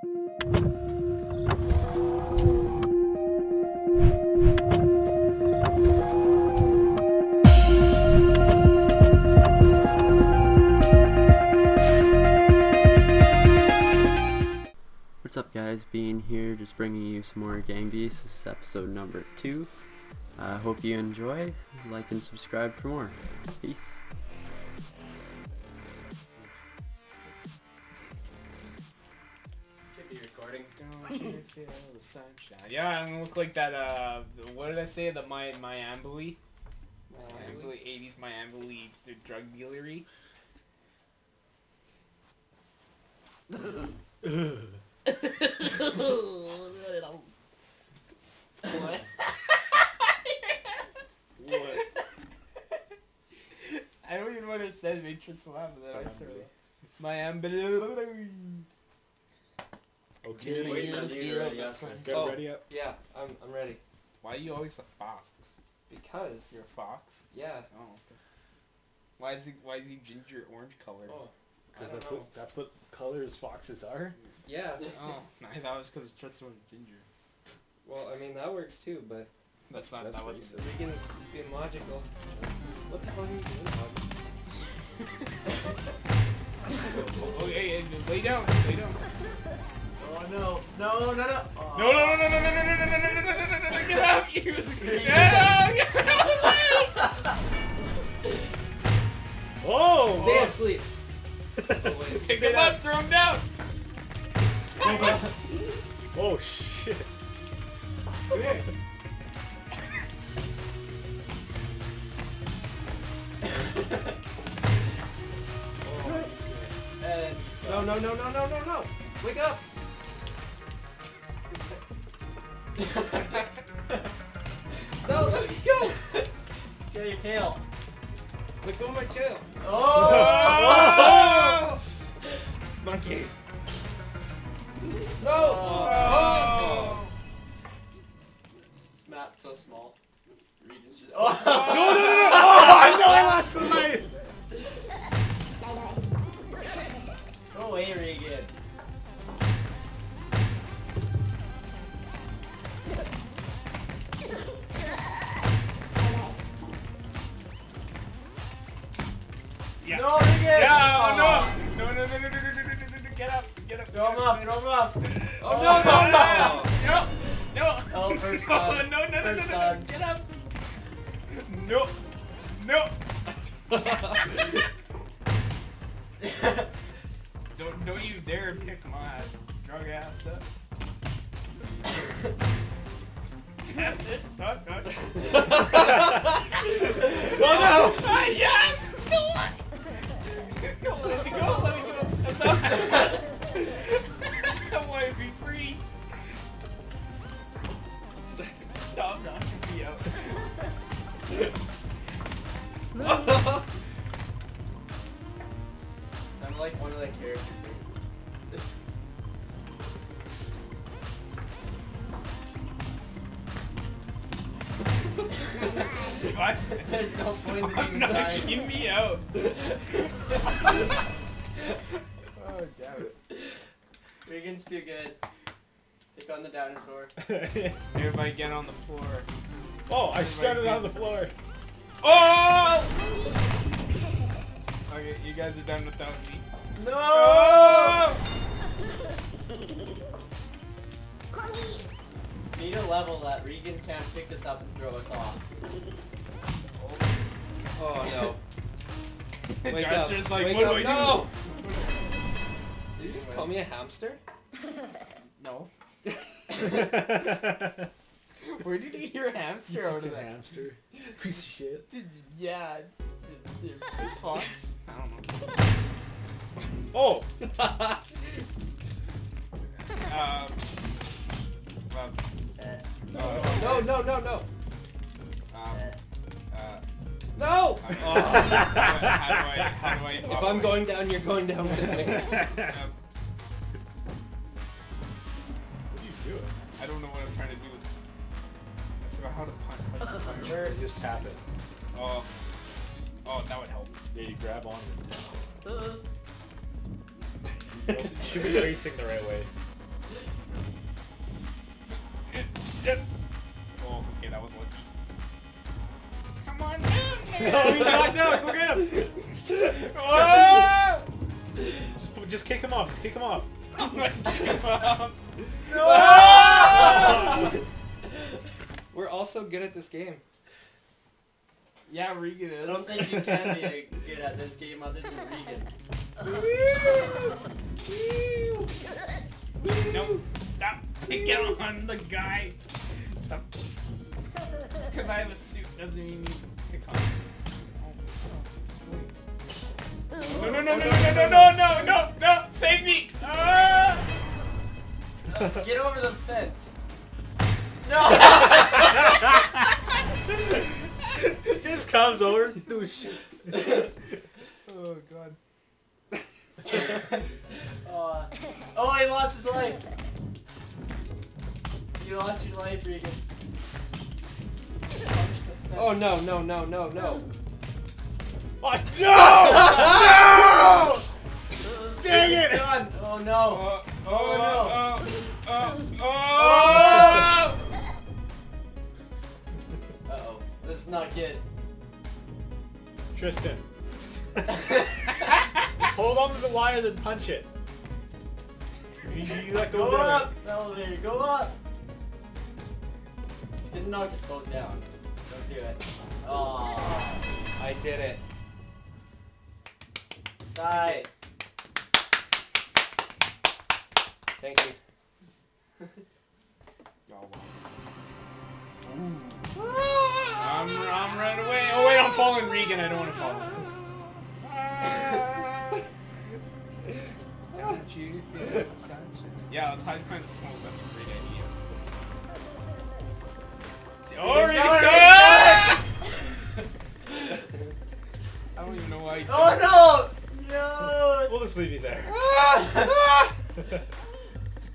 What's up, guys? Being here, just bringing you some more Gang Beasts. This is episode number two. I uh, hope you enjoy. Like and subscribe for more. Peace. Recording. Don't you feel the sunshine? Yeah, I'm gonna look like that. Uh, what did I say? The my Miambly, Miambly, '80s Miambly the drug dealery. What? What? I don't even know what it said. Matrix laugh, and then I started. Miambly. Okay. Wait, no, no, you're you're ready ready. Get Oh, ready up. Yeah, I'm, I'm ready. Why are you always a fox? Because, You're a fox. yeah. Oh. Why is he? Why is he ginger orange colored? Oh, Because don't that's know. what that's what colors foxes are. Yeah. Oh, I thought it was because Tristan was ginger. Well, I mean, that works too, but That's not. That's that wasn't. racist. Regan's being logical. What the hell are you doing, Bob? Oh, hey, hey, lay down, lay down. Oh no, no, no, no. Oh. No, no, no, no, no, no, no, no, no, no, no, no, no, no, no, get out! You, get out! Get out! Oh! Stay asleep. Oh, wait. Pick him up, throw him down. Oh shit! Come here. oh, And No, no, no, no, no, no, no! Wake up! no, let me go! see your tail. Let go of my tail. Oh! Monkey. Oh. No! Oh! This map's so small. Regis just. No, no, Oh. no, no! Oh, first no, time. no, no, no, no, First no, no, time. get up. No, no. Don't, don't you dare pick my drug ass up. Damn it, son. No. Oh no! Ah, yeah, What? There's no point in Stop being inside. knocking me out. Oh damn it! Regan's too good. Pick on the dinosaur. Everybody get on the floor. oh, I started on the floor. Oh! Okay, you guys are done without me. No! Oh! Up and throw us off. Oh, no. Wake up. Josh's like, Wake what up. do I no! Did you just call me a hamster? No. Where did you get your hamster out of Fucking that? hamster. Piece of shit. D- d- Yeah, the, the fox. I don't know. Oh! Um, well, Uh, uh, No, no, no, no! um, uh, No! oh, how do I, how do I, If I'm going down, you're going down with me. Um, What are you doing? I don't know what I'm trying to do. I forgot how to punch. How to punch. Sure, just tap it. Oh, oh, that would help. Yeah, you grab on it. uh, You should be facing the right way. Was lucky. Come on No, oh, he's knocked out. Go get him. Oh! Just, just kick him off. Just kick him off. I'm gonna kick him off. We're also good at this game. Yeah, Regan is. I don't think you can be good at this game other than Regan. No, stop picking on the guy. Stop. Just because I have a suit doesn't mean you pick on. No, no, no, no, no, no, no, no, no, no, no, save me! Ah! Get over the fence. No! He just comes over. Oh, God. oh, oh, he lost his life. You lost your life, Regan. Oh no, no, no, no, no. Oh, no! no! Dang it! Done. Oh no. Uh, oh, oh, Oh, oh, oh, oh! Uh oh. This is not good. Tristan. Hold on to the wires and punch it. You, you let go, Go there. up, elevator. Go up. It's gonna knock us both down. Don't it. Oh, I did it. die. Thank you. I'm, I'm running away. Oh wait, I'm following Regan. I don't want to follow. Don't you feel sunshine? Yeah, let's hide behind the smoke. That's a great idea. Oh, He's Regan's even know why. Oh no! No! We'll just leave you there.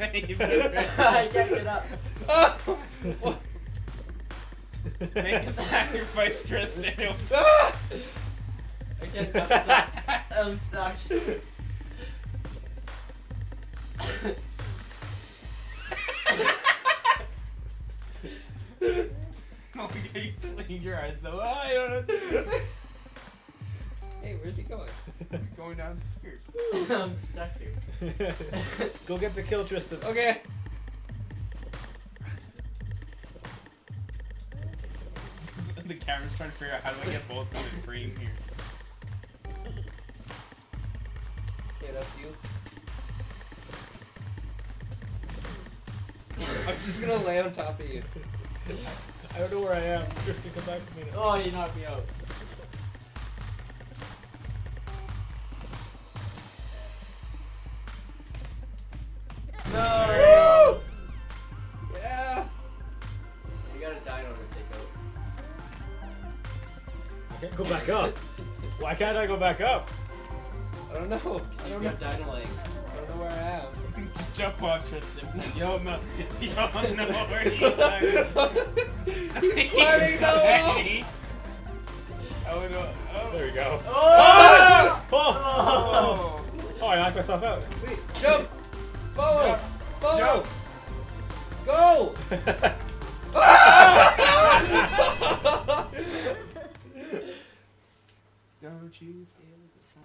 I can't get up. Make a sacrifice, Tristan. I can't. I'm stuck. I'm stuck. oh my god, you cleaned your eyes so I don't know. Hey, where's he going? He's Going down here. I'm stuck here. Go get the kill, Tristan. Okay. the camera's trying to figure out how do I get both in the frame here. Okay, that's you. I'm just gonna lay on top of you. I don't know where I am. Tristan, come back to me now. Oh, you knocked me out. Can't go back up. Why can't I go back up? I don't know. I don't know. got dino legs. I don't know where I am. Just jump on Tristan. Yo, no. Yo, no, where are you going? He's climbing the wall. Oh, no. Oh. There we go. Oh! Oh! Oh! Oh. Oh, I knocked myself out. Sweet. Jump. Follow. Jump. Follow. Go. Don't you feel the sun?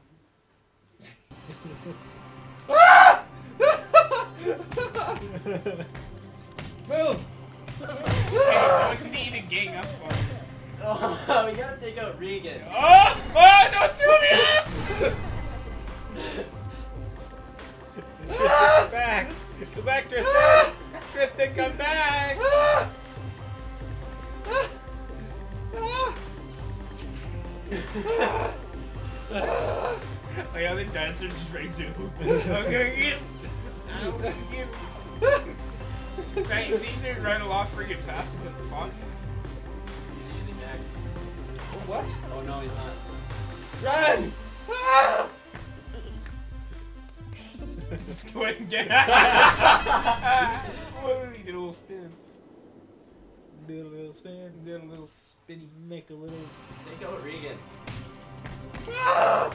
Move. Hey, we need to gang up on him. Oh, we gotta take out Regan. Oh! Oh! Right, Caesar run a lot freaking faster than Fox. He's using Max. Oh, what? Oh no, he's not. Run. Ah! Let's go ahead and get Oh, he did a little spin. Did a little spin. Did a little spinny. Make a little. Take out Regan. Ah!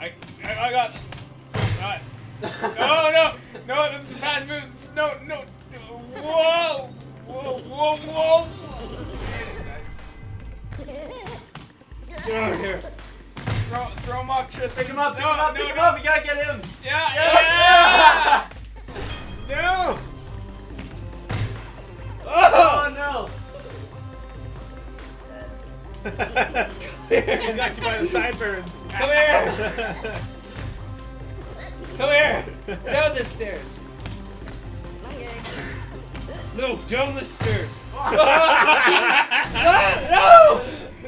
I, I, I got this. God. No, no, no, this is bad moves. No, no. Whoa! Whoa, whoa, whoa! Get out here. Throw, throw him off, Tristan. Pick him up, pick no, him up, pick no. him up. We gotta get him. Yeah, yeah! yeah. no! Oh, oh no! He's got you by the sideburns. Come here! Come here! Down the stairs! No, down the stairs! no!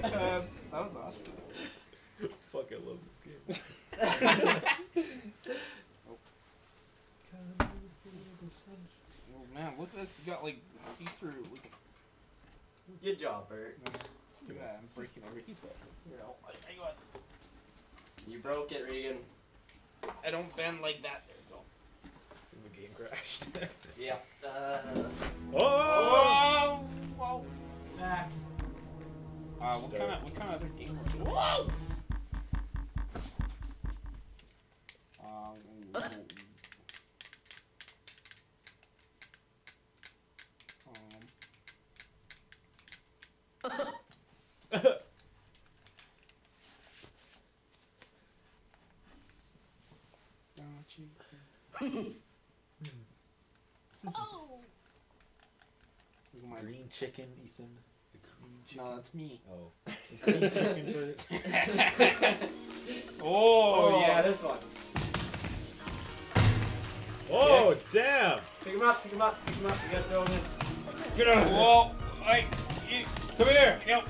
Um, that was awesome. Fuck, I love this game. Oh man, look at this. You got like see-through. Good job, Bert. look at that. I'm breaking everything. Here, I'll- I, I, got- You broke it, Regan. I don't bend like that. There we go. the game crashed. Yeah. Uh, oh! Whoa! Whoa! back. Uh, what Start. kind of what kind of other game was it? Whoa! Um, um, don't you? Look at my Green chicken, Ethan. The green chicken. No, that's me. Oh. Green chicken, Bert. Oh, yeah, yes. this one. Oh, damn! Pick him up, pick him up, pick him up. You gotta throw him in. Get on. Whoa! I. You, Come here! yep.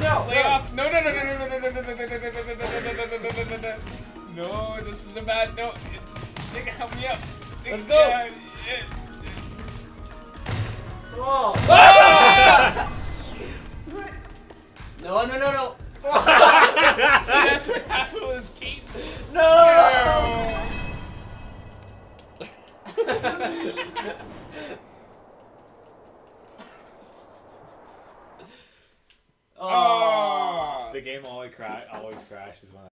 No! Lay off. No, no, no, no, no, no, no, no, no, no, no, no, no, no, no, no, no, no, no. No, this is a bad. No, it's. Nigga, help me up. Nigga, Let's go. yeah, yeah. Oh! no, no, no, no. See, that's what happened with Kate. No! Oh. The game always cra- always crashes when I